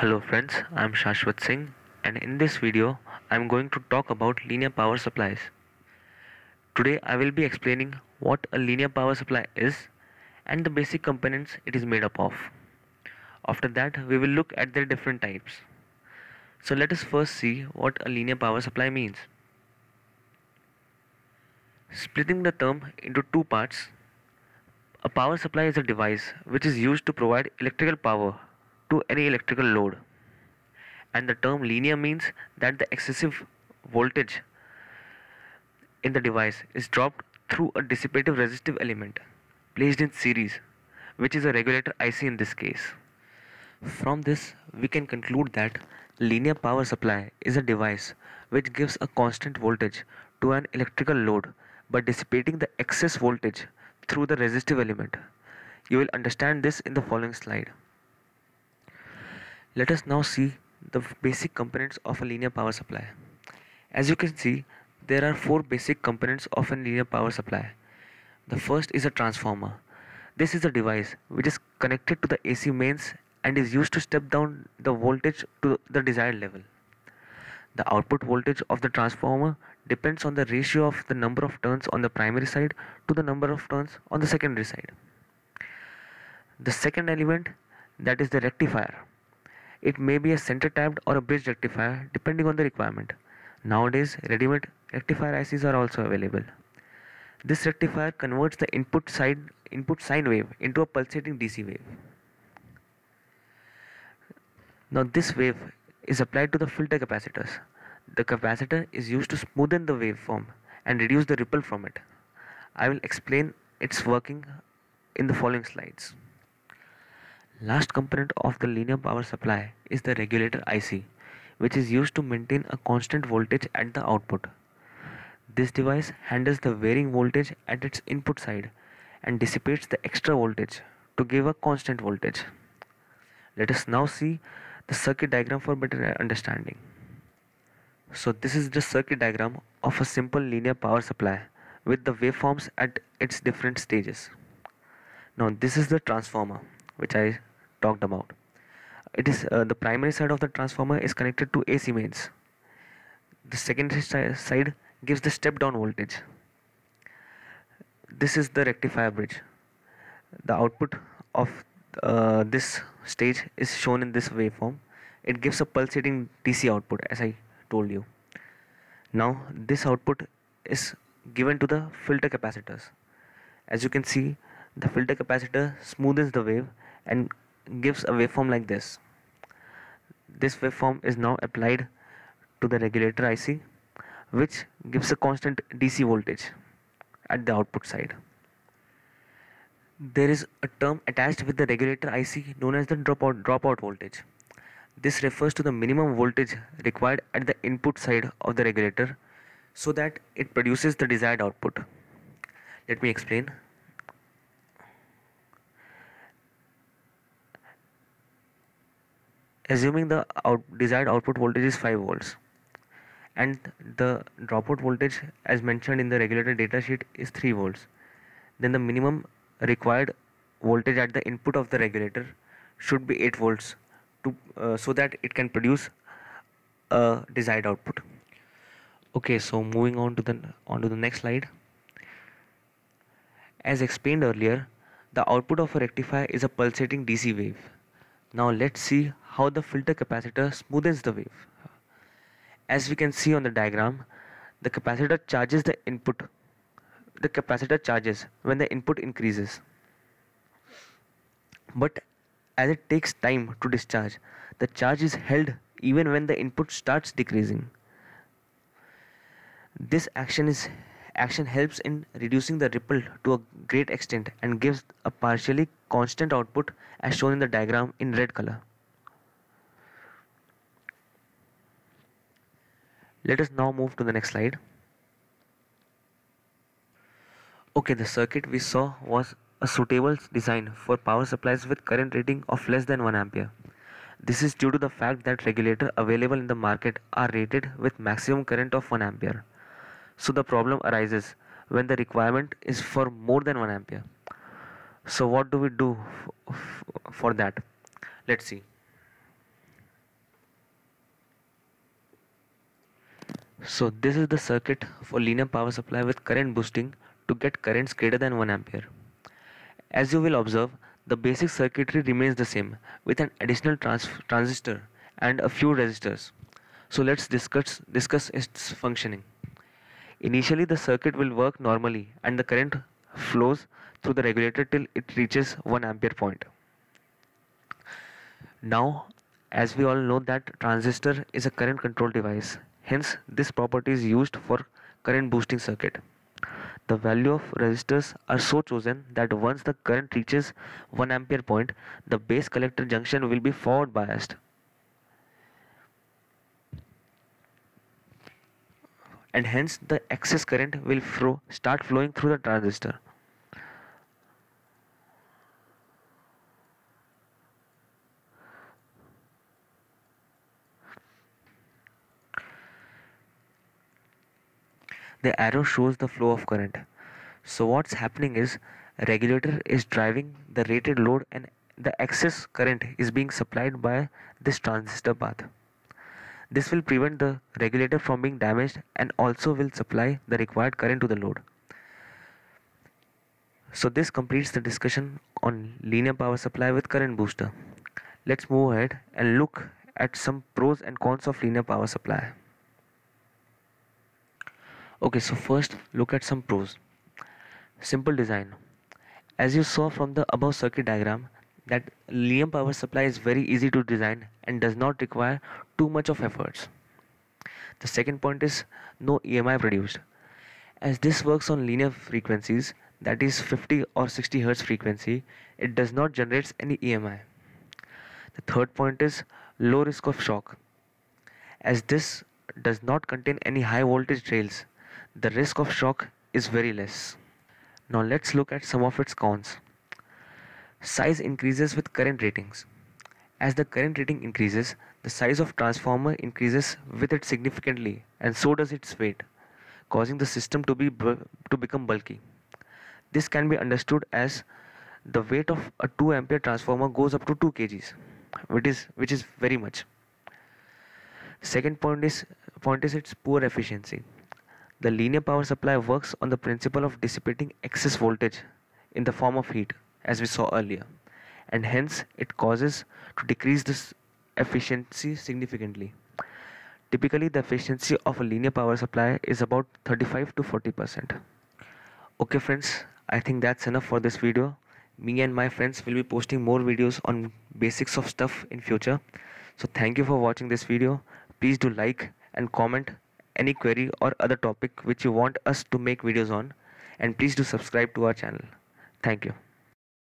Hello friends, I am Shashwat Singh and in this video I am going to talk about linear power supplies. Today I will be explaining what a linear power supply is and the basic components it is made up of. After that we will look at their different types. So let us first see what a linear power supply means. Splitting the term into two parts, a power supply is a device which is used to provide electrical power to any electrical load. And the term linear means that the excessive voltage in the device is dropped through a dissipative resistive element placed in series, which is a regulator IC in this case. From this, we can conclude that linear power supply is a device which gives a constant voltage to an electrical load by dissipating the excess voltage through the resistive element. You will understand this in the following slide. Let us now see the basic components of a linear power supply. As you can see, there are four basic components of a linear power supply. The first is a transformer. This is a device which is connected to the AC mains and is used to step down the voltage to the desired level. The output voltage of the transformer depends on the ratio of the number of turns on the primary side to the number of turns on the secondary side. The second element that is the rectifier it may be a center tapped or a bridge rectifier depending on the requirement. Nowadays, ready-made rectifier ICs are also available. This rectifier converts the input side input sine wave into a pulsating DC wave. Now this wave is applied to the filter capacitors. The capacitor is used to smoothen the waveform and reduce the ripple from it. I will explain its working in the following slides. Last component of the linear power supply is the regulator IC, which is used to maintain a constant voltage at the output. This device handles the varying voltage at its input side and dissipates the extra voltage to give a constant voltage. Let us now see the circuit diagram for better understanding. So this is the circuit diagram of a simple linear power supply with the waveforms at its different stages. Now this is the transformer which I talked about. It is uh, the primary side of the transformer is connected to AC mains. The secondary side gives the step down voltage. This is the rectifier bridge. The output of uh, this stage is shown in this waveform. It gives a pulsating DC output as I told you. Now this output is given to the filter capacitors. As you can see the filter capacitor smoothens the wave and gives a waveform like this. This waveform is now applied to the regulator IC which gives a constant DC voltage at the output side. There is a term attached with the regulator IC known as the dropout, dropout voltage. This refers to the minimum voltage required at the input side of the regulator so that it produces the desired output. Let me explain. Assuming the out desired output voltage is 5 volts. And the dropout voltage as mentioned in the regulator datasheet is 3 volts. Then the minimum required voltage at the input of the regulator should be 8 volts to uh, so that it can produce a desired output. Okay so moving on to the on to the next slide. As explained earlier the output of a rectifier is a pulsating DC wave. Now let's see how the filter capacitor smoothens the wave. As we can see on the diagram, the capacitor charges the input. The capacitor charges when the input increases. But as it takes time to discharge, the charge is held even when the input starts decreasing. This action is action helps in reducing the ripple to a great extent and gives a partially constant output as shown in the diagram in red color. Let us now move to the next slide. Okay, the circuit we saw was a suitable design for power supplies with current rating of less than 1 ampere. This is due to the fact that regulator available in the market are rated with maximum current of 1 ampere. So the problem arises when the requirement is for more than 1 ampere. So what do we do for that? Let's see. So this is the circuit for linear power supply with current boosting to get currents greater than 1 ampere. As you will observe, the basic circuitry remains the same with an additional trans transistor and a few resistors. So let's discuss, discuss its functioning. Initially the circuit will work normally and the current flows through the regulator till it reaches 1 ampere point. Now as we all know that transistor is a current control device hence this property is used for current boosting circuit. The value of resistors are so chosen that once the current reaches 1 ampere point the base collector junction will be forward biased. and hence the excess current will start flowing through the transistor. The arrow shows the flow of current. So what's happening is regulator is driving the rated load and the excess current is being supplied by this transistor path. This will prevent the regulator from being damaged and also will supply the required current to the load. So this completes the discussion on linear power supply with current booster. Let's move ahead and look at some pros and cons of linear power supply. Okay, so first look at some pros. Simple design. As you saw from the above circuit diagram, that linear power supply is very easy to design and does not require too much of efforts. The second point is no EMI produced. As this works on linear frequencies that is 50 or 60 Hz frequency, it does not generate any EMI. The third point is low risk of shock. As this does not contain any high voltage rails, the risk of shock is very less. Now let's look at some of its cons. Size increases with current ratings. As the current rating increases, the size of transformer increases with it significantly and so does its weight, causing the system to be to become bulky. This can be understood as the weight of a 2 ampere transformer goes up to 2 kgs, which is which is very much. Second point is point is its poor efficiency. The linear power supply works on the principle of dissipating excess voltage in the form of heat as we saw earlier and hence it causes to decrease this efficiency significantly. Typically the efficiency of a linear power supply is about 35 to 40%. Okay friends, I think that's enough for this video. Me and my friends will be posting more videos on basics of stuff in future. So thank you for watching this video. Please do like and comment any query or other topic which you want us to make videos on and please do subscribe to our channel. Thank you.